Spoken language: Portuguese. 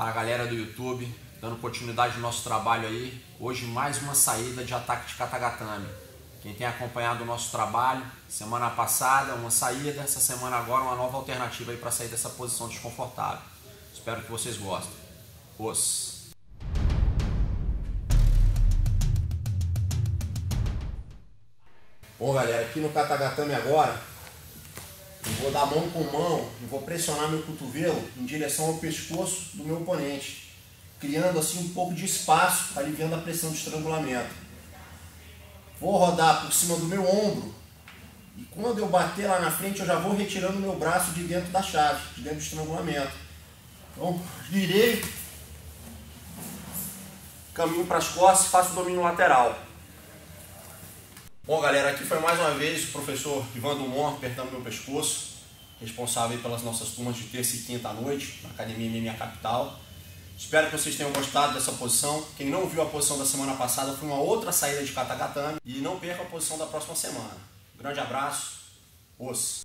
A galera do YouTube, dando continuidade ao nosso trabalho aí. Hoje mais uma saída de ataque de Katagatame. Quem tem acompanhado o nosso trabalho, semana passada uma saída, essa semana agora uma nova alternativa aí para sair dessa posição desconfortável. Espero que vocês gostem. Os. Bom galera, aqui no Katagatame agora, vou dar mão com mão e vou pressionar meu cotovelo em direção ao pescoço do meu oponente, criando assim um pouco de espaço, aliviando a pressão de estrangulamento. Vou rodar por cima do meu ombro e quando eu bater lá na frente eu já vou retirando meu braço de dentro da chave, de dentro do estrangulamento. Então, virei, caminho para as costas faço o domínio lateral. Bom, galera, aqui foi mais uma vez o professor Ivan Dumont apertando meu pescoço, responsável pelas nossas turmas de terça e quinta à noite, na Academia MMA Capital. Espero que vocês tenham gostado dessa posição. Quem não viu a posição da semana passada foi uma outra saída de Katagatame. E não perca a posição da próxima semana. Grande abraço. Os.